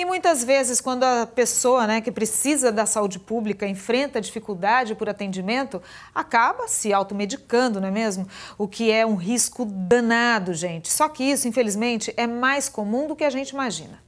E muitas vezes, quando a pessoa né, que precisa da saúde pública enfrenta dificuldade por atendimento, acaba se automedicando, não é mesmo? O que é um risco danado, gente. Só que isso, infelizmente, é mais comum do que a gente imagina.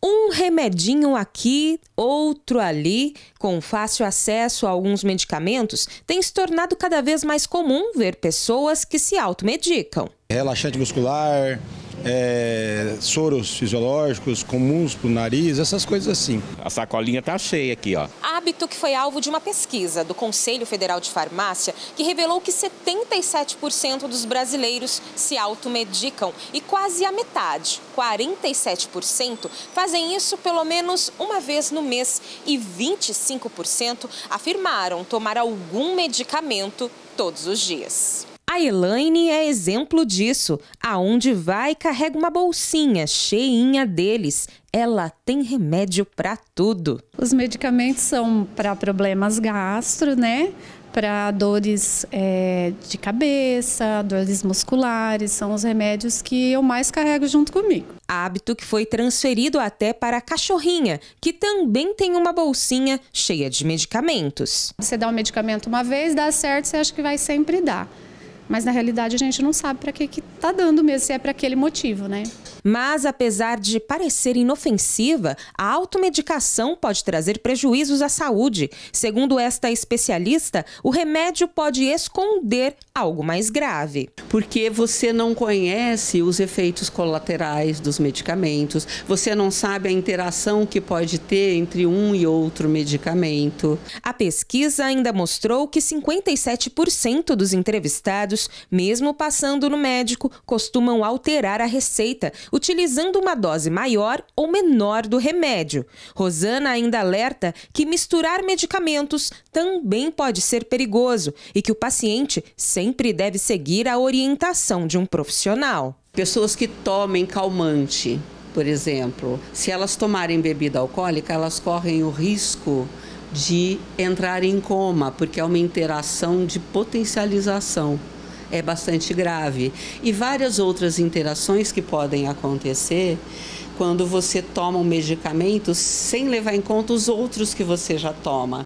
Um remedinho aqui, outro ali, com fácil acesso a alguns medicamentos, tem se tornado cada vez mais comum ver pessoas que se automedicam. Relaxante muscular, é, soros fisiológicos comuns para o nariz, essas coisas assim. A sacolinha tá cheia aqui, ó. Hábito que foi alvo de uma pesquisa do Conselho Federal de Farmácia que revelou que 77% dos brasileiros se automedicam e quase a metade, 47%, fazem isso pelo menos uma vez no mês e 25% afirmaram tomar algum medicamento todos os dias. A Elaine é exemplo disso. Aonde vai, carrega uma bolsinha cheinha deles. Ela tem remédio para tudo. Os medicamentos são para problemas gastro, né? Para dores é, de cabeça, dores musculares, são os remédios que eu mais carrego junto comigo. Hábito que foi transferido até para a cachorrinha, que também tem uma bolsinha cheia de medicamentos. Você dá o um medicamento uma vez, dá certo, você acha que vai sempre dar mas na realidade a gente não sabe para que está dando mesmo, se é para aquele motivo, né? Mas, apesar de parecer inofensiva, a automedicação pode trazer prejuízos à saúde. Segundo esta especialista, o remédio pode esconder algo mais grave. Porque você não conhece os efeitos colaterais dos medicamentos, você não sabe a interação que pode ter entre um e outro medicamento. A pesquisa ainda mostrou que 57% dos entrevistados, mesmo passando no médico, costumam alterar a receita, utilizando uma dose maior ou menor do remédio. Rosana ainda alerta que misturar medicamentos também pode ser perigoso e que o paciente sempre deve seguir a orientação de um profissional. Pessoas que tomem calmante, por exemplo, se elas tomarem bebida alcoólica, elas correm o risco de entrar em coma, porque é uma interação de potencialização é bastante grave. E várias outras interações que podem acontecer quando você toma um medicamento sem levar em conta os outros que você já toma.